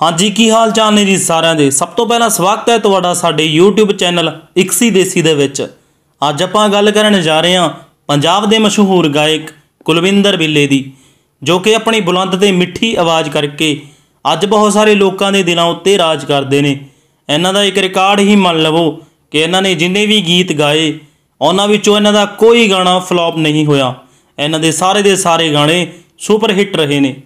ਹਾਂਜੀ, ਕੀ ਹਾਲ ਚਾਲ ਨੇ ਜੀ ਸਾਰਿਆਂ ਦੇ? ਸਭ ਤੋਂ ਪਹਿਲਾਂ ਸਵਾਗਤ ਹੈ ਤੁਹਾਡਾ ਸਾਡੇ YouTube ਚੈਨਲ ਇਕਸੀ ਦੇਸੀ ਦੇ ਵਿੱਚ। ਅੱਜ ਆਪਾਂ ਗੱਲ ਕਰਨ ਜਾ ਰਹੇ ਹਾਂ ਪੰਜਾਬ ਦੇ ਮਸ਼ਹੂਰ ਗਾਇਕ ਕੁਲਵਿੰਦਰ ਬਿੱਲੇ ਦੀ, ਜੋ ਕਿ ਆਪਣੀ ਬੁਲੰਦ ਤੇ ਮਿੱਠੀ ਆਵਾਜ਼ ਕਰਕੇ ਅੱਜ ਬਹੁਤ ਸਾਰੇ ਲੋਕਾਂ ਦੇ ਦਿਲਾਂ ਉੱਤੇ ਰਾਜ ਕਰਦੇ ਨੇ। ਇਹਨਾਂ ਦਾ ਇੱਕ ਰਿਕਾਰਡ ਹੀ ਮੰਨ ਲਵੋ ਕਿ ਇਹਨਾਂ ਨੇ ਜਿੰਨੇ ਵੀ ਗੀਤ ਗਾਏ, ਉਹਨਾਂ ਵਿੱਚੋਂ ਇਹਨਾਂ ਦਾ ਕੋਈ ਗਾਣਾ ਫਲॉप ਨਹੀਂ ਹੋਇਆ। ਇਹਨਾਂ ਦੇ ਸਾਰੇ ਦੇ ਸਾਰੇ ਗਾਣੇ ਸੁਪਰ ਹਿੱਟ ਰਹੇ ਨੇ।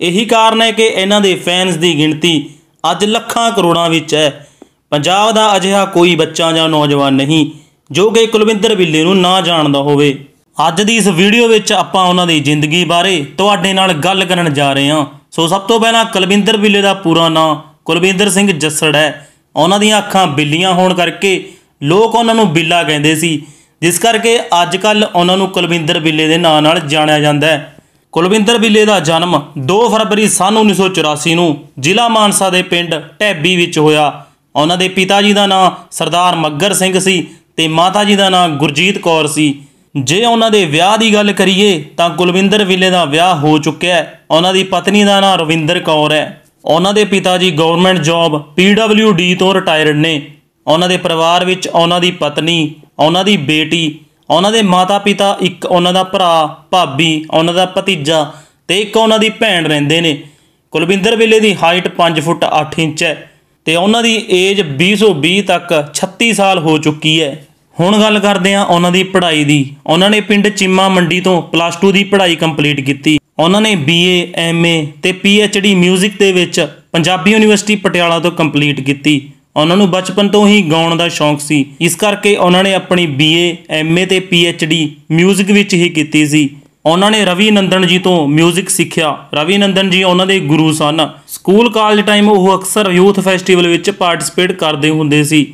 ਇਹੀ ਕਾਰਨ ਹੈ ਕਿ ਇਹਨਾਂ ਦੇ ਫੈਨਸ ਦੀ ਗਿਣਤੀ ਅੱਜ ਲੱਖਾਂ ਕਰੋੜਾਂ ਵਿੱਚ ਹੈ। ਪੰਜਾਬ ਦਾ ਅਜਿਹਾ ਕੋਈ ਬੱਚਾ ਜਾਂ ਨੌਜਵਾਨ ਨਹੀਂ, ਜੋ ਕਿ ਕੁਲਵਿੰਦਰ ਬਿੱਲੇ ਨੂੰ ਨਾ ਜਾਣਦਾ ਹੋਵੇ। ਅੱਜ ਦੀ ਇਸ ਵੀਡੀਓ ਵਿੱਚ ਆਪਾਂ ਉਹਨਾਂ ਦੀ ਜ਼ਿੰਦਗੀ ਬਾਰੇ ਤੁਹਾਡੇ ਨਾਲ ਗੱਲ ਕਰਨ ਜਾ ਰਹੇ ਹਾਂ। ਸੋ ਸਭ ਤੋਂ ਪਹਿਲਾਂ ਕੁਲਵਿੰਦਰ ਬਿੱਲੇ ਦਾ ਪੂਰਾ ਨਾਂ ਕੁਲਵਿੰਦਰ ਸਿੰਘ ਜੱਸੜ ਹੈ। ਉਹਨਾਂ ਦੀਆਂ ਅੱਖਾਂ ਬਿੱਲੀਆਂ ਹੋਣ ਕਰਕੇ ਲੋਕ ਉਹਨਾਂ ਨੂੰ ਬਿੱਲਾ ਕਹਿੰਦੇ ਸੀ, ਜਿਸ ਕਰਕੇ ਅੱਜ ਕੱਲ ਉਹਨਾਂ ਨੂੰ ਕੁਲਵਿੰਦਰ ਬਿੱਲੇ ਦੇ ਨਾਂ ਨਾਲ ਜਾਣਿਆ ਜਾਂਦਾ ਹੈ। ਕੁਲਵਿੰਦਰ ਬਿੱਲੇ ਦਾ ਜਨਮ 2 ਫਰਵਰੀ ਸਨ 1984 ਨੂੰ ਜ਼ਿਲ੍ਹਾ ਮਾਨਸਾ ਦੇ ਪਿੰਡ ਢੈਬੀ ਵਿੱਚ ਹੋਇਆ। ਉਹਨਾਂ ਦੇ ਪਿਤਾ ਜੀ ਦਾ ਨਾਮ ਸਰਦਾਰ ਮੱਗਰ ਸਿੰਘ ਸੀ ਤੇ ਮਾਤਾ ਜੀ ਦਾ ਨਾਮ ਗੁਰਜੀਤ ਕੌਰ ਸੀ। ਜੇ ਉਹਨਾਂ ਦੇ ਵਿਆਹ ਦੀ ਗੱਲ ਕਰੀਏ ਤਾਂ ਕੁਲਵਿੰਦਰ ਬਿੱਲੇ ਦਾ ਵਿਆਹ ਹੋ ਚੁੱਕਿਆ ਹੈ। ਉਹਨਾਂ ਦੀ ਪਤਨੀ ਦਾ ਨਾਮ ਰਵਿੰਦਰ ਕੌਰ ਹੈ। ਉਹਨਾਂ ਦੇ ਪਿਤਾ ਜੀ ਗਵਰਨਮੈਂਟ ਜੌਬ PWD ਤੋਂ ਰਿਟਾਇਰਡ ਨੇ। ਉਹਨਾਂ ਦੇ ਪਰਿਵਾਰ ਵਿੱਚ ਉਹਨਾਂ ਦੀ ਪਤਨੀ, ਉਹਨਾਂ ਦੀ ਬੇਟੀ ਉਹਨਾਂ ਦੇ ਮਾਤਾ-ਪਿਤਾ, ਇੱਕ ਉਹਨਾਂ ਦਾ ਭਰਾ, ਭਾਬੀ, ਉਹਨਾਂ ਦਾ ਭਤੀਜਾ ਤੇ ਇੱਕ ਉਹਨਾਂ ਦੀ ਭੈਣ ਰਹਿੰਦੇ ਨੇ। ਕੁਲਵਿੰਦਰ ਬਿੱਲੇ ਦੀ ਹਾਈਟ 5 ਫੁੱਟ 8 ਇੰਚ ਹੈ ਤੇ ਉਹਨਾਂ ਦੀ ਏਜ 2020 ਤੱਕ 36 ਸਾਲ ਹੋ ਚੁੱਕੀ ਹੈ। ਹੁਣ ਗੱਲ ਕਰਦੇ ਹਾਂ ਉਹਨਾਂ ਦੀ ਪੜ੍ਹਾਈ ਦੀ। ਉਹਨਾਂ ਨੇ ਪਿੰਡ ਚੀਮਾ ਮੰਡੀ ਤੋਂ ਪਲੱਸ 2 ਦੀ ਪੜ੍ਹਾਈ ਕੰਪਲੀਟ ਕੀਤੀ। ਉਹਨਾਂ ਨੇ BA MA ਤੇ PhD 뮤직 ਦੇ ਵਿੱਚ ਪੰਜਾਬੀ ਯੂਨੀਵਰਸਿਟੀ ਪਟਿਆਲਾ ਤੋਂ ਕੰਪਲੀਟ ਕੀਤੀ। ਉਹਨਾਂ ਨੂੰ ਬਚਪਨ ਤੋਂ ਹੀ ਗਾਉਣ ਦਾ ਸ਼ੌਂਕ ਸੀ। ਇਸ ਕਰਕੇ ਉਹਨਾਂ ਨੇ ਆਪਣੀ ਬੀਏ ਐਮਏ ਤੇ ਪੀਐਚਡੀ ਮਿਊਜ਼ਿਕ ਵਿੱਚ ਹੀ ਕੀਤੀ ਸੀ। ਉਹਨਾਂ ਨੇ ਰਵੀ ਨੰਦਨ ਜੀ ਤੋਂ ਮਿਊਜ਼ਿਕ ਸਿੱਖਿਆ। ਰਵੀ ਨੰਦਨ ਜੀ ਉਹਨਾਂ ਦੇ ਗੁਰੂ ਸਨ। ਸਕੂਲ ਕਾਲਜ ਟਾਈਮ ਉਹ ਅਕਸਰ ਯੂਥ ਫੈਸਟੀਵਲ ਵਿੱਚ ਪਾਰਟਿਸਿਪੇਟ ਕਰਦੇ ਹੁੰਦੇ ਸੀ।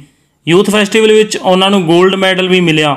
ਯੂਥ ਫੈਸਟੀਵਲ ਵਿੱਚ ਉਹਨਾਂ ਨੂੰ 골ਡ ਮੈਡਲ ਵੀ ਮਿਲਿਆ।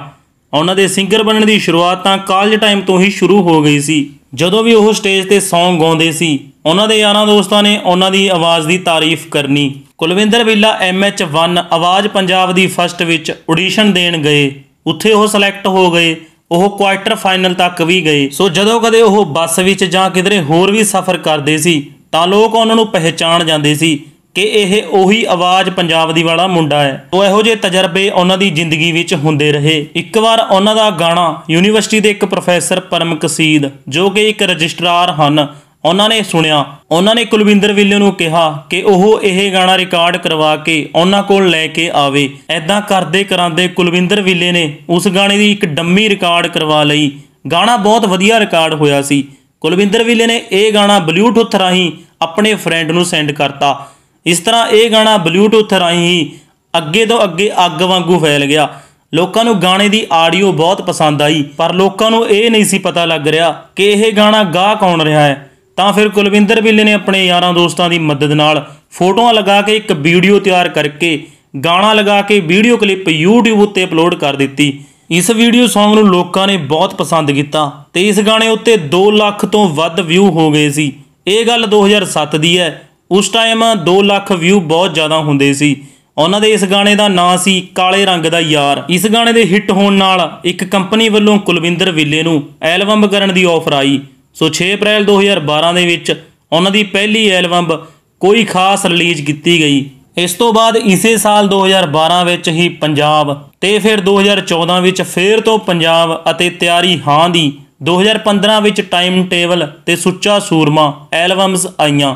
ਉਹਨਾਂ ਦੇ ਸਿੰਗਰ ਬਣਨ ਦੀ ਸ਼ੁਰੂਆਤ ਤਾਂ ਕਾਲਜ ਟਾਈਮ ਤੋਂ ਹੀ ਸ਼ੁਰੂ ਹੋ ਗਈ ਸੀ। ਜਦੋਂ ਵੀ ਉਹ ਸਟੇਜ ਤੇ ਸੌਂਗ ਗਾਉਂਦੇ ਸੀ, ਉਹਨਾਂ ਦੇ ਯਾਰਾਂ ਦੋਸਤਾਂ ਨੇ ਉਹਨਾਂ ਦੀ ਆਵਾਜ਼ ਦੀ ਤਾਰੀਫ਼ ਕਰਨੀ। ਕੁਲਵਿੰਦਰ ਬਿੱਲਾ MH1 ਆਵਾਜ਼ ਪੰਜਾਬ ਦੀ ਫਸਟ ਵਿੱਚ ਆਡੀਸ਼ਨ ਦੇਣ ਗਏ। ਉੱਥੇ ਉਹ ਸਿਲੈਕਟ ਹੋ ਗਏ। ਉਹ ਕੁਆਟਰ ਫਾਈਨਲ ਤੱਕ ਵੀ ਗਏ। ਸੋ ਜਦੋਂ ਕਦੇ ਉਹ ਬੱਸ ਵਿੱਚ ਜਾਂ ਕਿਧਰੇ ਹੋਰ ਵੀ ਸਫ਼ਰ ਕਰਦੇ ਸੀ, ਤਾਂ ਲੋਕ ਉਹਨਾਂ ਨੂੰ ਪਹਿਚਾਣ ਜਾਂਦੇ ਸੀ ਕਿ ਇਹ ਉਹੀ ਆਵਾਜ਼ ਪੰਜਾਬ ਦੀ ਵਾਲਾ ਮੁੰਡਾ ਹੈ। ਉਹ ਇਹੋ ਜਿਹੇ ਤਜਰਬੇ ਉਹਨਾਂ ਦੀ ਜ਼ਿੰਦਗੀ ਵਿੱਚ ਹੁੰਦੇ ਰਹੇ। ਇੱਕ ਵਾਰ ਉਹਨਾਂ ਦਾ ਗਾਣਾ ਯੂਨੀਵਰਸਿਟੀ ਦੇ ਇੱਕ ਪ੍ਰੋਫੈਸਰ ਪਰਮ ਕਸੀਦ ਜੋ ਕਿ ਇੱਕ ਰਜਿਸਟਰਾਰ ਹਨ ਉਹਨਾਂ ਨੇ ਸੁਣਿਆ। ਉਹਨਾਂ ਨੇ ਕੁਲਵਿੰਦਰ ਬਿੱਲੇ ਨੂੰ ਕਿਹਾ ਕਿ ਉਹ ਇਹ ਗਾਣਾ ਰਿਕਾਰਡ ਕਰਵਾ ਕੇ ਉਹਨਾਂ ਕੋਲ ਲੈ ਕੇ ਆਵੇ। ਐਦਾਂ ਕਰਦੇ ਕਰਾਂਦੇ ਕੁਲਵਿੰਦਰ ਬਿੱਲੇ ਨੇ ਉਸ ਗਾਣੇ ਦੀ ਇੱਕ ਡੰਮੀ ਰਿਕਾਰਡ ਕਰਵਾ ਲਈ। ਗਾਣਾ ਬਹੁਤ ਵਧੀਆ ਰਿਕਾਰਡ ਹੋਇਆ ਸੀ। ਕੁਲਵਿੰਦਰ ਬਿੱਲੇ ਨੇ ਇਹ ਗਾਣਾ ਬਲੂਟੁੱਥ ਰਾਹੀਂ ਆਪਣੇ ਫਰੈਂਡ ਨੂੰ ਸੈਂਡ ਕਰਤਾ। ਇਸ ਤਰ੍ਹਾਂ ਇਹ ਗਾਣਾ ਬਲੂਟੁੱਥ ਰਾਹੀਂ ਹੀ ਅੱਗੇ ਤੋਂ ਅੱਗੇ ਅੱਗ ਵਾਂਗੂ ਫੈਲ ਗਿਆ। ਲੋਕਾਂ ਨੂੰ ਗਾਣੇ ਦੀ ਆਡੀਓ ਬਹੁਤ ਪਸੰਦ ਆਈ, ਪਰ ਲੋਕਾਂ ਨੂੰ ਇਹ ਨਹੀਂ ਸੀ ਪਤਾ ਲੱਗ ਰਿਹਾ ਕਿ ਇਹ ਗਾਣਾ ਗਾ ਕੌਣ ਰਿਹਾ ਹੈ। ਤਾਂ ਫਿਰ ਕੁਲਵਿੰਦਰ ਬਿੱਲੇ ਨੇ ਆਪਣੇ ਯਾਰਾਂ ਦੋਸਤਾਂ ਦੀ ਮਦਦ ਨਾਲ ਫੋਟੋਆਂ ਲਗਾ ਕੇ ਇੱਕ ਵੀਡੀਓ ਤਿਆਰ ਕਰਕੇ ਗਾਣਾ ਲਗਾ ਕੇ ਵੀਡੀਓ ਕਲਿੱਪ YouTube ਉੱਤੇ ਅਪਲੋਡ ਕਰ ਦਿੱਤੀ। ਇਸ ਵੀਡੀਓ Song ਨੂੰ ਲੋਕਾਂ ਨੇ ਬਹੁਤ ਪਸੰਦ ਕੀਤਾ ਤੇ ਇਸ ਗਾਣੇ ਉੱਤੇ 2 ਲੱਖ ਤੋਂ ਵੱਧ ਵਿਊ ਹੋ ਗਏ ਸੀ। ਇਹ ਗੱਲ 2007 ਦੀ ਹੈ। ਉਸ ਟਾਈਮ 2 ਲੱਖ ਵਿਊ ਬਹੁਤ ਜ਼ਿਆਦਾ ਹੁੰਦੇ ਸੀ। ਉਹਨਾਂ ਦੇ ਇਸ ਗਾਣੇ ਦਾ ਨਾਂ ਸੀ ਕਾਲੇ ਰੰਗ ਦਾ ਯਾਰ। ਇਸ ਗਾਣੇ ਦੇ ਹਿੱਟ ਹੋਣ ਨਾਲ ਇੱਕ ਕੰਪਨੀ ਵੱਲੋਂ ਕੁਲਵਿੰਦਰ ਵਿੱਲੇ ਨੂੰ ਐਲਬਮ ਕਰਨ ਦੀ ਆਫਰ ਆਈ। ਸੋ 6 ਅਪ੍ਰੈਲ 2012 ਦੇ ਵਿੱਚ ਉਹਨਾਂ ਦੀ ਪਹਿਲੀ ਐਲਬਮ ਕੋਈ ਖਾਸ ਰਿਲੀਜ਼ ਕੀਤੀ ਗਈ। ਇਸ ਤੋਂ ਬਾਅਦ ਇਸੇ ਸਾਲ 2012 ਵਿੱਚ ਹੀ ਪੰਜਾਬ ਤੇ ਫਿਰ 2014 ਵਿੱਚ ਫੇਰ ਤੋਂ ਪੰਜਾਬ ਅਤੇ ਤਿਆਰੀ ਹਾਂ ਦੀ 2015 ਵਿੱਚ ਟਾਈਮ ਟੇਬਲ ਤੇ ਸੁੱਚਾ ਸੂਰਮਾ ਐਲਬਮਸ ਆਈਆਂ।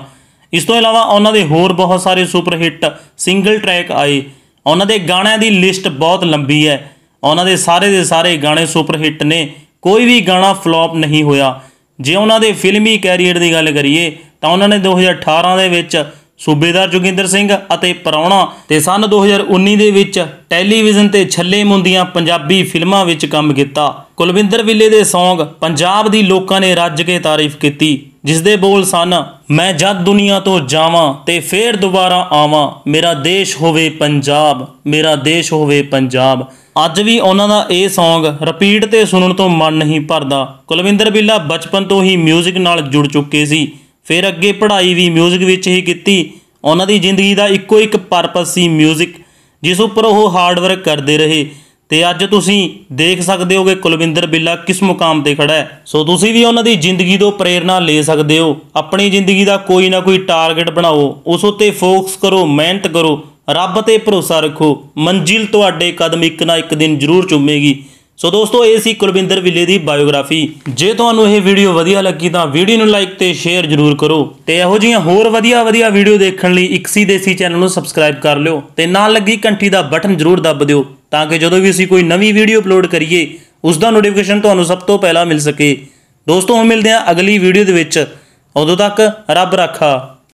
ਇਸ ਤੋਂ ਇਲਾਵਾ ਉਹਨਾਂ ਦੇ ਹੋਰ ਬਹੁਤ ਸਾਰੇ ਸੁਪਰ ਹਿੱਟ ਸਿੰਗਲ ਟਰੈਕ ਆਏ। ਉਹਨਾਂ ਦੇ ਗਾਣਿਆਂ ਦੀ ਲਿਸਟ ਬਹੁਤ ਲੰਬੀ ਹੈ। ਉਹਨਾਂ ਦੇ ਸਾਰੇ ਦੇ ਸਾਰੇ ਗਾਣੇ ਸੁਪਰ ਹਿੱਟ ਨੇ। ਕੋਈ ਵੀ ਗਾਣਾ ਫਲॉप ਨਹੀਂ ਹੋਇਆ। ਜੇ ਉਹਨਾਂ ਦੇ ਫਿਲਮੀ ਕੈਰੀਅਰ ਦੀ ਗੱਲ ਕਰੀਏ, ਤਾਂ ਉਹਨਾਂ ਨੇ 2018 ਦੇ ਵਿੱਚ ਸੂਬੇਦਾਰ ਜੋਗਿੰਦਰ ਸਿੰਘ ਅਤੇ ਪਰੌਣਾ ਤੇ ਸਨ 2019 ਦੇ ਵਿੱਚ ਟੈਲੀਵਿਜ਼ਨ ਤੇ ਛੱਲੇ ਮੁੰਦੀਆਂ ਪੰਜਾਬੀ ਫਿਲਮਾਂ ਵਿੱਚ ਕੰਮ ਕੀਤਾ। ਕੁਲਵਿੰਦਰ ਵਿੱਲੇ ਦੇ ਸੌਂਗ ਪੰਜਾਬ ਦੀ ਲੋਕਾਂ ਨੇ ਰੱਜ ਕੇ ਤਾਰੀਫ ਕੀਤੀ ਜਿਸ ਦੇ ਬੋਲ ਸਨ, ਮੈਂ ਜਦ ਦੁਨੀਆ ਤੋਂ ਜਾਵਾਂ ਤੇ ਫੇਰ ਦੁਬਾਰਾ ਆਵਾਂ, ਮੇਰਾ ਦੇਸ਼ ਹੋਵੇ ਪੰਜਾਬ, ਮੇਰਾ ਦੇਸ਼ ਹੋਵੇ ਪੰਜਾਬ। ਅੱਜ ਵੀ ਉਹਨਾਂ ਦਾ ਇਹ Song ਰਿਪੀਟ ਤੇ ਸੁਣਨ ਤੋਂ ਮਨ ਨਹੀਂ ਭਰਦਾ ਕੁਲਵਿੰਦਰ ਬਿੱਲਾ ਬਚਪਨ ਤੋਂ ਹੀ 뮤직 ਨਾਲ ਜੁੜ ਚੁੱਕੇ ਸੀ ਫਿਰ ਅੱਗੇ ਪੜ੍ਹਾਈ ਵੀ 뮤직 ਵਿੱਚ ਹੀ ਕੀਤੀ ਉਹਨਾਂ ਦੀ ਜ਼ਿੰਦਗੀ ਦਾ ਇੱਕੋ ਇੱਕ ਪਰਪਸ ਸੀ 뮤직 ਜਿਸ ਉੱਪਰ ਉਹ ਹਾਰਡ ਵਰਕ ਕਰਦੇ ਰਹੇ ਤੇ ਅੱਜ ਤੁਸੀਂ ਦੇਖ ਸਕਦੇ ਹੋ ਕਿ ਕੁਲਵਿੰਦਰ ਬਿੱਲਾ ਕਿਸ ਮੁਕਾਮ ਤੇ ਖੜਾ ਹੈ ਸੋ ਤੁਸੀਂ ਵੀ ਉਹਨਾਂ ਦੀ ਜ਼ਿੰਦਗੀ ਤੋਂ ਪ੍ਰੇਰਣਾ ਲੈ ਸਕਦੇ ਹੋ ਆਪਣੀ ਜ਼ਿੰਦਗੀ ਦਾ ਕੋਈ ਨਾ ਕੋਈ ਟਾਰਗੇਟ ਬਣਾਓ ਉਸ ਉੱਤੇ ਫੋਕਸ ਕਰੋ ਮਿਹਨਤ ਕਰੋ ਰੱਬ ਤੇ ਭਰੋਸਾ ਰੱਖੋ, ਮੰਜ਼ਿਲ ਤੁਹਾਡੇ ਕਦਮ ਇੱਕ ਨਾ ਇੱਕ ਦਿਨ ਜ਼ਰੂਰ ਚੁੰਮੇਗੀ। ਸੋ ਦੋਸਤੋ, ਇਹ ਸੀ ਕੁਲਵਿੰਦਰ ਵਿੱਲੇ ਦੀ ਬਾਇਓਗ੍ਰਾਫੀ। ਜੇ ਤੁਹਾਨੂੰ ਇਹ ਵੀਡੀਓ ਵਧੀਆ ਲੱਗੀ ਤਾਂ ਵੀਡੀਓ ਨੂੰ ਲਾਈਕ ਤੇ ਸ਼ੇਅਰ ਜ਼ਰੂਰ ਕਰੋ ਤੇ ਇਹੋ ਜਿਹੀਆਂ ਹੋਰ ਵਧੀਆ ਵਧੀਆ ਵੀਡੀਓ ਦੇਖਣ ਲਈ ਇਕਸੀ ਦੇਸੀ ਚੈਨਲ ਨੂੰ ਸਬਸਕ੍ਰਾਈਬ ਕਰ ਲਿਓ ਤੇ ਨਾਲ ਲੱਗੀ ਘੰਟੀ ਦਾ ਬਟਨ ਜ਼ਰੂਰ ਦੱਬ ਦਿਓ ਤਾਂ ਕਿ ਜਦੋਂ ਵੀ ਅਸੀਂ ਕੋਈ ਨਵੀਂ ਵੀਡੀਓ ਅਪਲੋਡ ਕਰੀਏ, ਉਸ ਦਾ ਨੋਟੀਫਿਕੇਸ਼ਨ ਤੁਹਾਨੂੰ ਸਭ ਤੋਂ ਪਹਿਲਾਂ ਮਿਲ ਸਕੇ। ਦੋਸਤੋ, ਹੁਣ ਮਿਲਦੇ ਹਾਂ ਅਗਲੀ ਵੀਡੀਓ ਦੇ ਵਿੱਚ। ਉਦੋਂ ਤੱਕ ਰੱਬ ਰਾਖਾ।